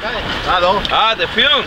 Ah, Hallo. Ah, de film.